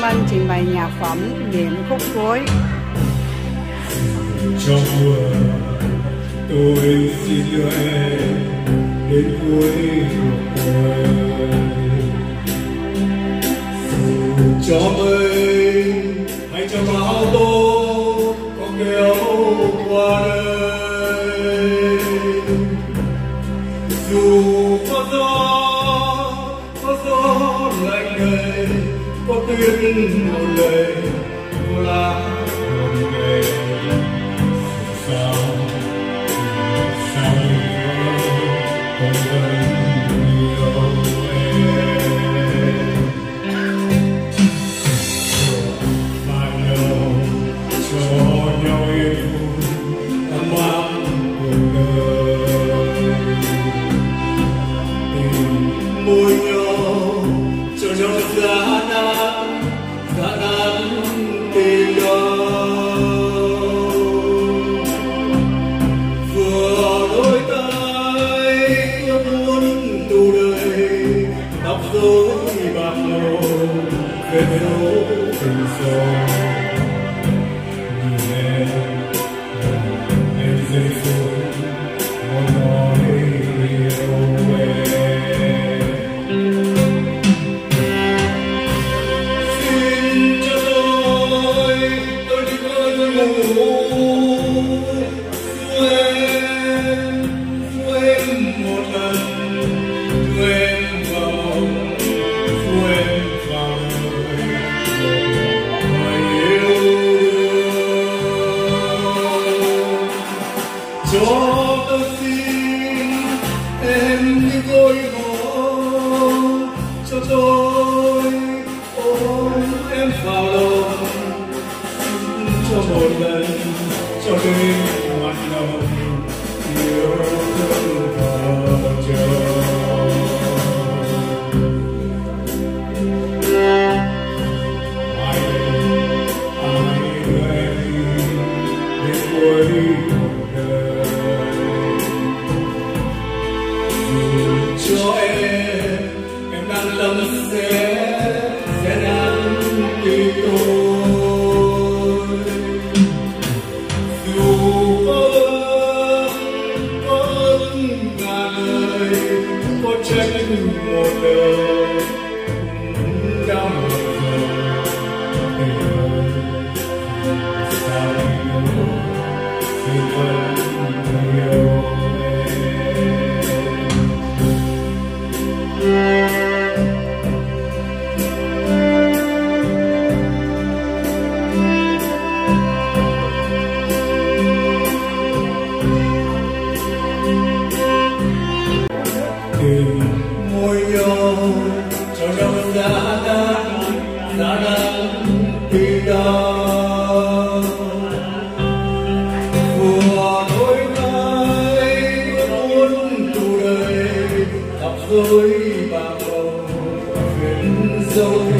Minh trình bày nhạc phẩm, Niệm khúc cuối Trong mưa tôi xin đưa em đến cuối cuộc đời. Dù cho mây hay cho bão tố có kéo qua đây dù có gió có gió lạnh đầy có tuyết một lời có lá một ngày sao? an open song cho tôi xin em như gối ngủ cho tôi ôm em vào lòng cho một lần cho đêm lầm sẽ sẽ đang tìm tôi dù có ơn có lời có trách một lời cũng đã một bạc màu viết dấu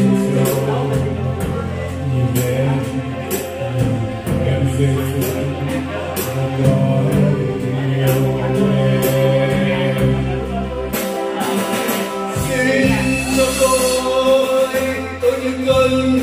xin